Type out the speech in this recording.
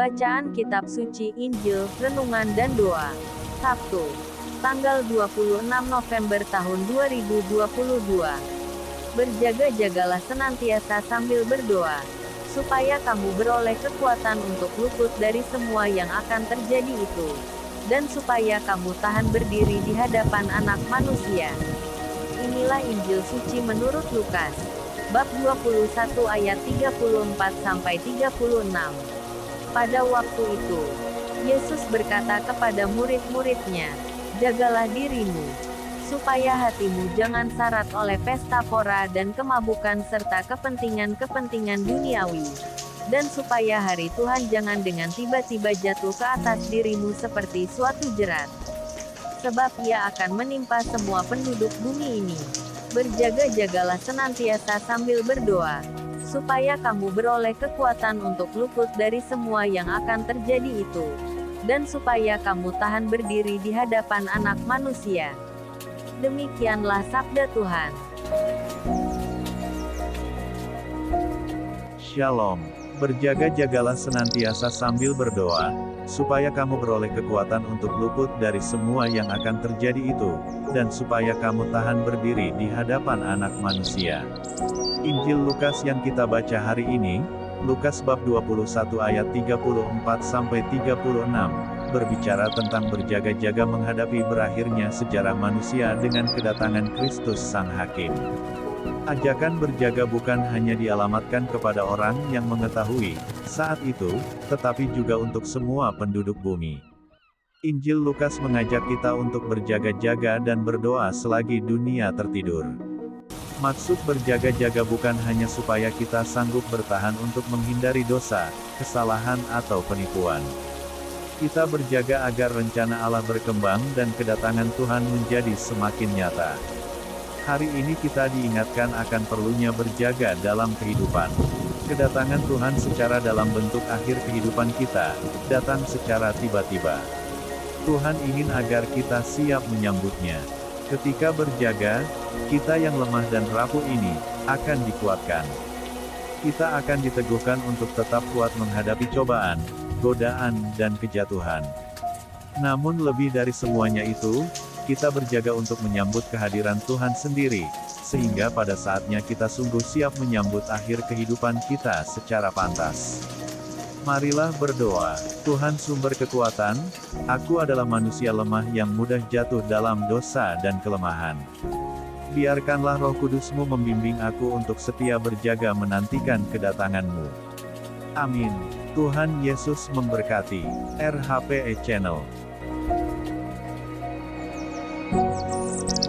Bacaan Kitab Suci Injil, Renungan dan Doa. Sabtu, tanggal 26 November tahun 2022. Berjaga-jagalah senantiasa sambil berdoa, supaya kamu beroleh kekuatan untuk luput dari semua yang akan terjadi itu, dan supaya kamu tahan berdiri di hadapan anak manusia. Inilah Injil suci menurut Lukas, bab 21 ayat 34 sampai 36. Pada waktu itu, Yesus berkata kepada murid-muridnya, "Jagalah dirimu, supaya hatimu jangan syarat oleh pesta pora dan kemabukan serta kepentingan-kepentingan duniawi, dan supaya hari Tuhan jangan dengan tiba-tiba jatuh ke atas dirimu seperti suatu jerat. Sebab ia akan menimpa semua penduduk bumi ini. Berjaga-jagalah senantiasa sambil berdoa, supaya kamu beroleh kekuatan untuk luput dari semua yang akan terjadi itu, dan supaya kamu tahan berdiri di hadapan Anak Manusia. Demikianlah sabda Tuhan. Shalom. Berjaga-jagalah senantiasa sambil berdoa, supaya kamu beroleh kekuatan untuk luput dari semua yang akan terjadi itu, dan supaya kamu tahan berdiri di hadapan anak manusia. Injil Lukas yang kita baca hari ini, Lukas bab 21 ayat 34 sampai 36, berbicara tentang berjaga-jaga menghadapi berakhirnya sejarah manusia dengan kedatangan Kristus Sang Hakim. Ajakan berjaga bukan hanya dialamatkan kepada orang yang mengetahui saat itu, tetapi juga untuk semua penduduk bumi. Injil Lukas mengajak kita untuk berjaga-jaga dan berdoa selagi dunia tertidur. Maksud berjaga-jaga bukan hanya supaya kita sanggup bertahan untuk menghindari dosa, kesalahan atau penipuan. Kita berjaga agar rencana Allah berkembang dan kedatangan Tuhan menjadi semakin nyata. Hari ini kita diingatkan akan perlunya berjaga dalam kehidupan. Kedatangan Tuhan secara dalam bentuk akhir kehidupan kita, datang secara tiba-tiba. Tuhan ingin agar kita siap menyambutnya. Ketika berjaga, kita yang lemah dan rapuh ini, akan dikuatkan. Kita akan diteguhkan untuk tetap kuat menghadapi cobaan, godaan, dan kejatuhan. Namun lebih dari semuanya itu, kita berjaga untuk menyambut kehadiran Tuhan sendiri, sehingga pada saatnya kita sungguh siap menyambut akhir kehidupan kita secara pantas. Marilah berdoa, Tuhan sumber kekuatan, aku adalah manusia lemah yang mudah jatuh dalam dosa dan kelemahan. Biarkanlah roh kudusmu membimbing aku untuk setia berjaga menantikan kedatanganmu. Amin. Tuhan Yesus memberkati. RHPE Channel Música